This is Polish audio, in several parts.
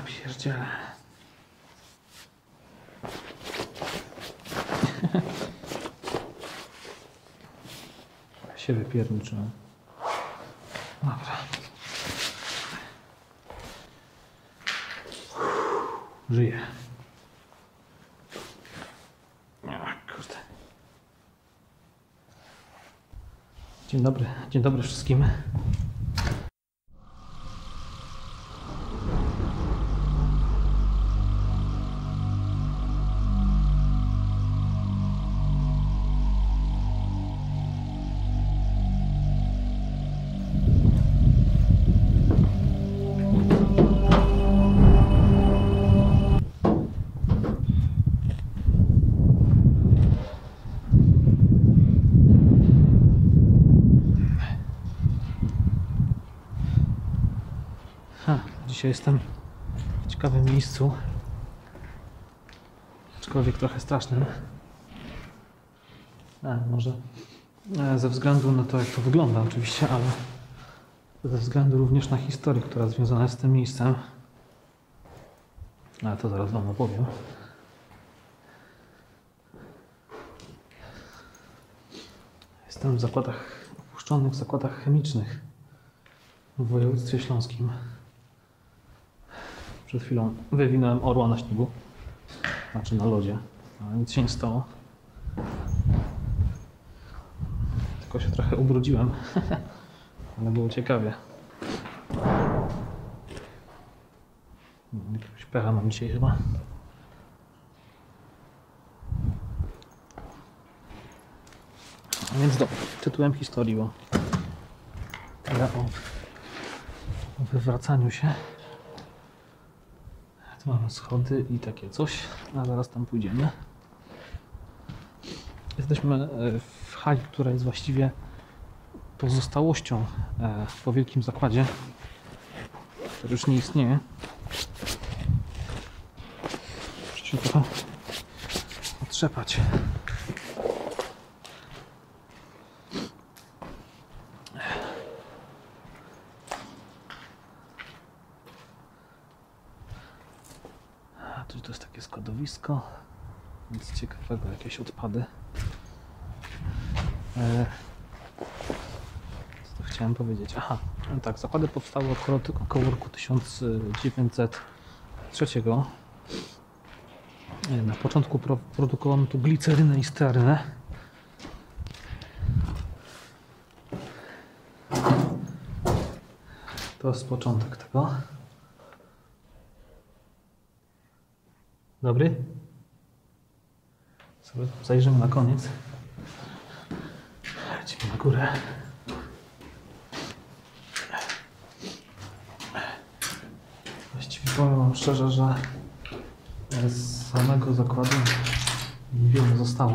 Ja pierdzielę. Ja się wypierniczyłem. Dobra. Kurde. Dzień dobry, dzień dobry wszystkim. Jestem w ciekawym miejscu. Aczkolwiek trochę strasznym. A, może e, ze względu na to, jak to wygląda, oczywiście, ale ze względu również na historię, która związana jest z tym miejscem. Ale to zaraz Wam opowiem. Jestem w zakładach, opuszczonych zakładach chemicznych w województwie śląskim. Przed chwilą wywinąłem orła na śniegu, znaczy na lodzie, ale nic się nie stało. Tylko się trochę ubrudziłem, ale było ciekawie. Jakiegoś pecha mam dzisiaj chyba. Więc dobra, tytułem historii, bo tyle o wywracaniu się. Tu mamy schody i takie coś, a zaraz tam pójdziemy. Jesteśmy e, w hali, która jest właściwie pozostałością e, po wielkim zakładzie, który już nie istnieje. Muszę się trochę otrzepać. A tu to jest takie składowisko. Nic ciekawego, jakieś odpady. E, chciałem powiedzieć? Aha, no tak, zakłady powstały około, około roku 1903. E, Na początku pro, produkowano tu glicerynę i stearynę. To jest początek tego. Dobry. Zajrzymy na koniec. Lecimy na górę. Właściwie powiem Wam szczerze, że z samego zakładu niewiele zostało.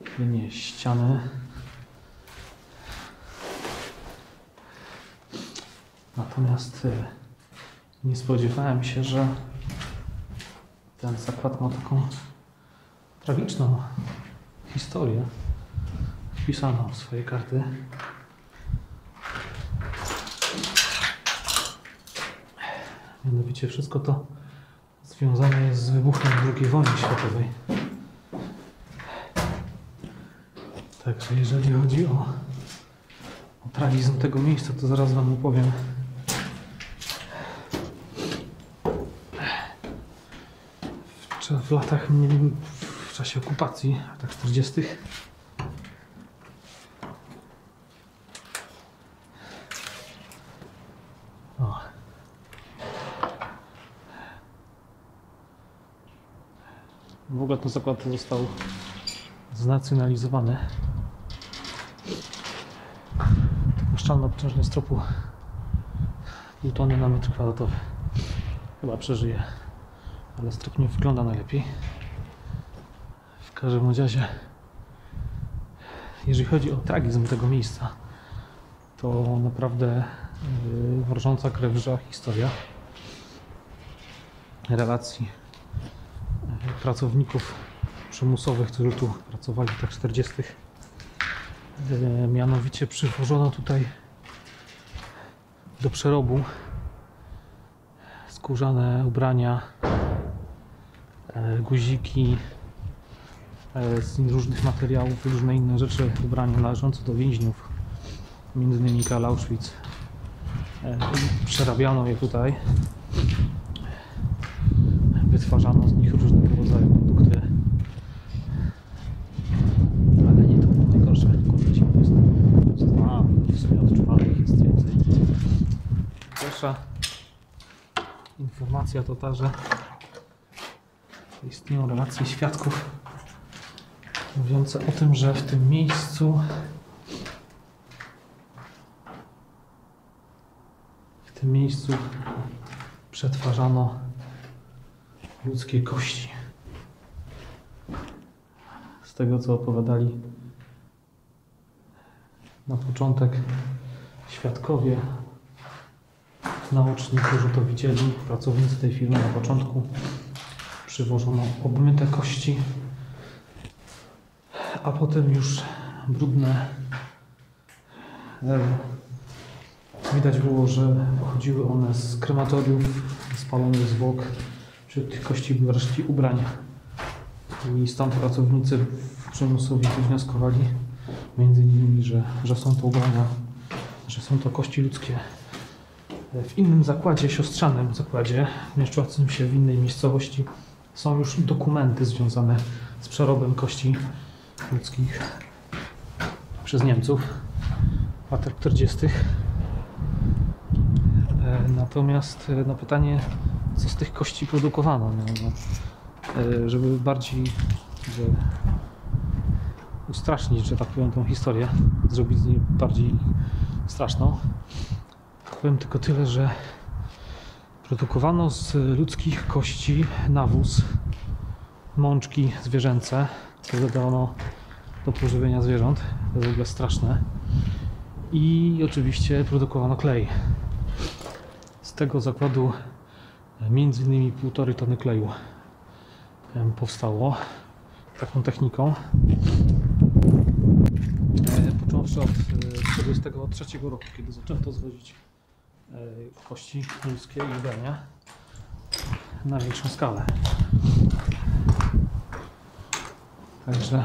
Jedynie ściany. Natomiast y, nie spodziewałem się, że ten zakład ma taką tragiczną historię wpisaną w swoje karty. Mianowicie wszystko to związane jest z wybuchem II wojny światowej. Także jeżeli chodzi o, o tragizm tego miejsca, to zaraz Wam opowiem. W latach, nie wiem, w czasie okupacji, latach 40. O. W ogóle ten zakład został znacjonalizowany. Dopuszczalne obciążenie stropu pół tony na metr kwadratowy. Chyba przeżyje ale strop nie wygląda najlepiej. W każdym razie, jeżeli chodzi o tragizm tego miejsca, to naprawdę yy, wrząca krew historia relacji yy, pracowników przymusowych, którzy tu pracowali w latach 40. Yy, mianowicie przywożono tutaj do przerobu skórzane ubrania, guziki e, z różnych materiałów, różne inne rzeczy, ubrania należące do więźniów, między innymi Karl Auschwitz. E, i Przerabiano je tutaj. Wytwarzano z nich różnego rodzaju produkty. Ale nie to najgorsze. Kurde, zimno jest. Dwa, w sumie odczuwalnych jest więcej. Pierwsza informacja to ta, że istnieją relacje świadków mówiące o tym, że w tym miejscu w tym miejscu przetwarzano ludzkie kości. Z tego co opowiadali na początek świadkowie, naoczni, którzy to widzieli, pracownicy tej firmy na początku, przywożono obmyte kości, a potem już brudne. Widać było, że pochodziły one z krematoriów, spalonych zwłok. Wśród tych kości były resztki ubrań. I stąd pracownicy przemysłowi wnioskowali między innymi, że, że są to ubrania, że są to kości ludzkie. W innym zakładzie, siostrzanym zakładzie, mieszczącym się w innej miejscowości, są już dokumenty związane z przerobem kości ludzkich przez Niemców w latach 40. E, Natomiast e, na pytanie, co z tych kości produkowano, no, no, e, żeby bardziej że ustrasznić, że tak powiem, tą historię, zrobić z niej bardziej straszną. Powiem tylko tyle, że produkowano z ludzkich kości nawóz, mączki zwierzęce, które dodano do pożywienia zwierząt. To jest w ogóle straszne. I oczywiście produkowano klej. Z tego zakładu e, między innymi półtorej tony kleju powstało taką techniką. E, Począwszy od 1943 roku, kiedy zaczęto zwozić e, kości ludzkie i ubrania na większą skalę. Także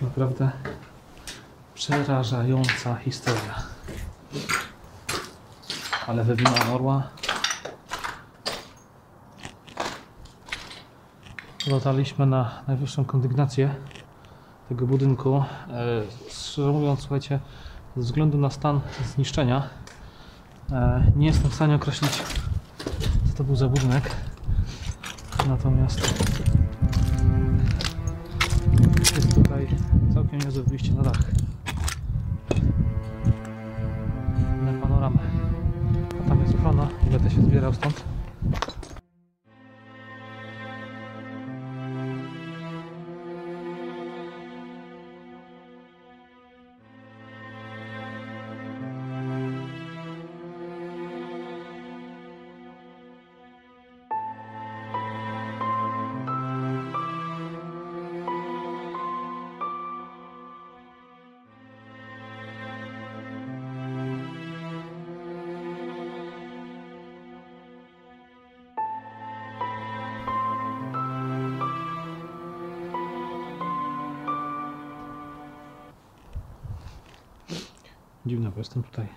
naprawdę przerażająca historia. Ale wywina orła. Dotarliśmy na najwyższą kondygnację tego budynku. E, Szczerze mówiąc, słuchajcie, ze względu na stan zniszczenia e, nie jestem w stanie określić, co to był za budynek. Natomiast jest tutaj całkiem niezłe wyjście na dach. Na panoramę. A tam jest ochrona i będę się zbierał stąd. Dziwne, bo jestem tutaj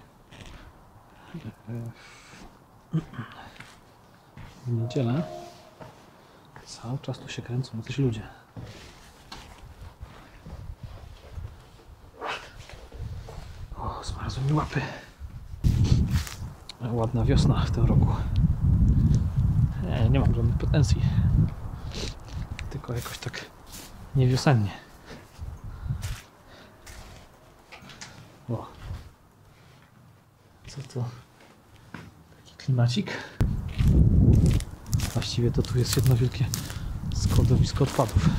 w niedzielę. Cały czas tu się kręcą jacyś ludzie. O, zmarzły mi łapy. Ładna wiosna w tym roku. Nie, nie mam żadnych pretensji. Tylko jakoś tak niewiosennie. O. Co to? Taki klimacik. Właściwie to tu jest jedno wielkie składowisko odpadów.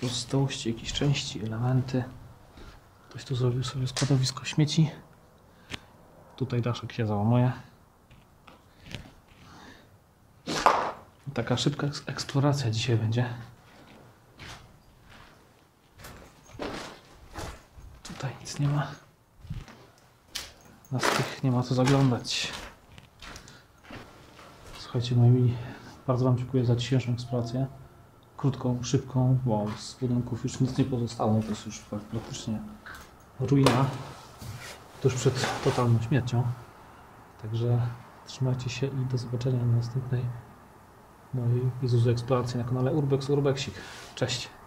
Pozostałości, jakieś części, elementy. Ktoś tu zrobił sobie składowisko śmieci. Tutaj daszek się załamuje. Taka szybka eks- eksploracja dzisiaj będzie. Tutaj nic nie ma. Na tych nie ma co zaglądać. Słuchajcie, moi mili, bardzo Wam dziękuję za dzisiejszą eksplorację. Krótką, szybką, bo z budynków już nic nie pozostało. To jest już prak- praktycznie ruina tuż przed totalną śmiercią. Także trzymajcie się i do zobaczenia na następnej mojej Jezusu eksploracji na kanale Urbex Urbexik. Cześć!